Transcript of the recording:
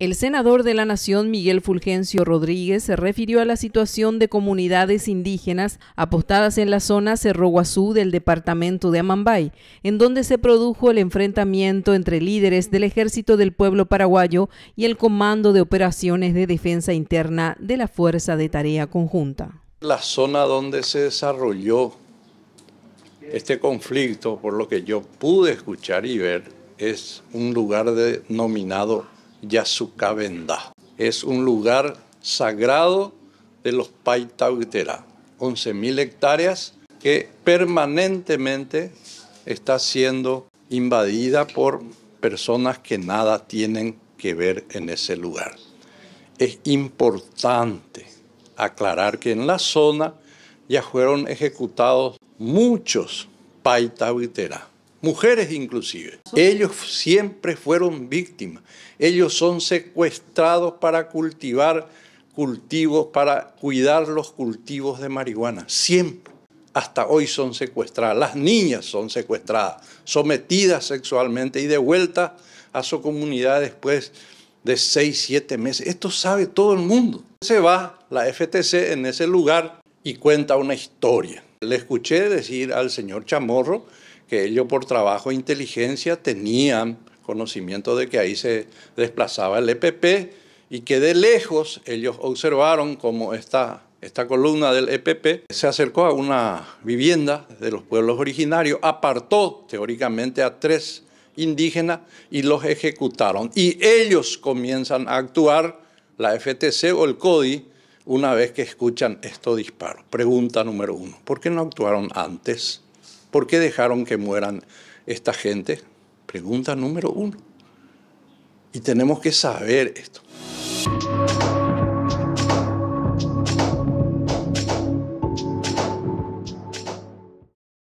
El senador de la Nación, Miguel Fulgencio Rodríguez, se refirió a la situación de comunidades indígenas apostadas en la zona Cerro Guazú del departamento de Amambay, en donde se produjo el enfrentamiento entre líderes del Ejército del Pueblo Paraguayo y el Comando de Operaciones de Defensa Interna de la Fuerza de Tarea Conjunta. La zona donde se desarrolló este conflicto, por lo que yo pude escuchar y ver, es un lugar denominado Yasucabenda. Es un lugar sagrado de los Paitauitera, 11.000 hectáreas que permanentemente está siendo invadida por personas que nada tienen que ver en ese lugar. Es importante aclarar que en la zona ya fueron ejecutados muchos Paitauitera mujeres inclusive. Ellos siempre fueron víctimas. Ellos son secuestrados para cultivar cultivos, para cuidar los cultivos de marihuana. Siempre. Hasta hoy son secuestradas. Las niñas son secuestradas, sometidas sexualmente y de vuelta a su comunidad después de seis, siete meses. Esto sabe todo el mundo. Se va la FTC en ese lugar y cuenta una historia. Le escuché decir al señor Chamorro que ellos por trabajo e inteligencia tenían conocimiento de que ahí se desplazaba el EPP y que de lejos ellos observaron como esta, esta columna del EPP se acercó a una vivienda de los pueblos originarios, apartó teóricamente a tres indígenas y los ejecutaron. Y ellos comienzan a actuar, la FTC o el CODI, una vez que escuchan estos disparos. Pregunta número uno, ¿por qué no actuaron antes? ¿Por qué dejaron que mueran esta gente? Pregunta número uno. Y tenemos que saber esto.